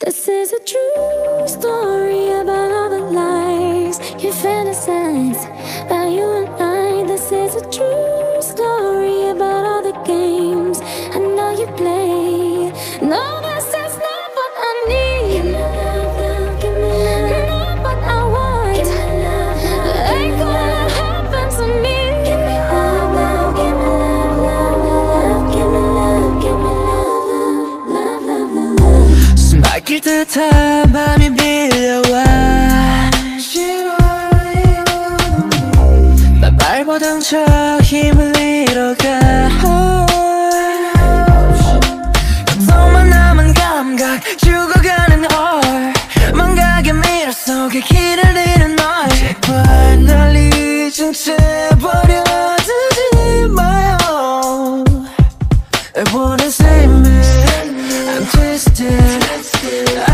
This is a true story about all the lies you fantasize about you and I. This is a true story about all the games I know you play. No. 밤이 밀려와 말보단 저 빠져요. I wanna save me I'm twisted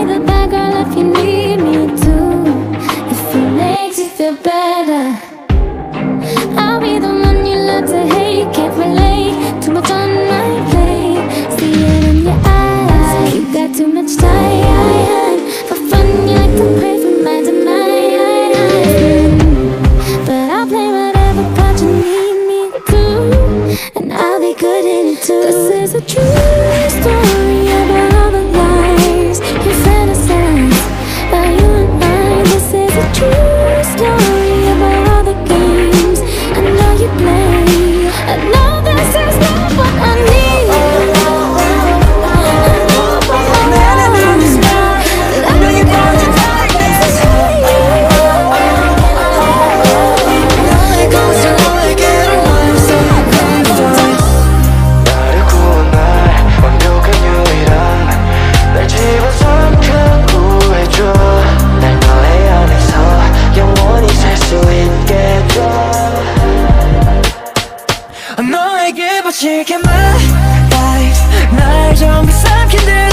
ain't that bad girl if you need me to. If it makes you feel better I'll be the one you love to hate. Can't relate, too much on my plate. See it in your eyes. You got too much time For fun. You like to pray for mine to mine But I'll play whatever part you need me to And I'll be good in it too. This is a true story. 너에게 바칠게 my life 날좀 삼킨 듯.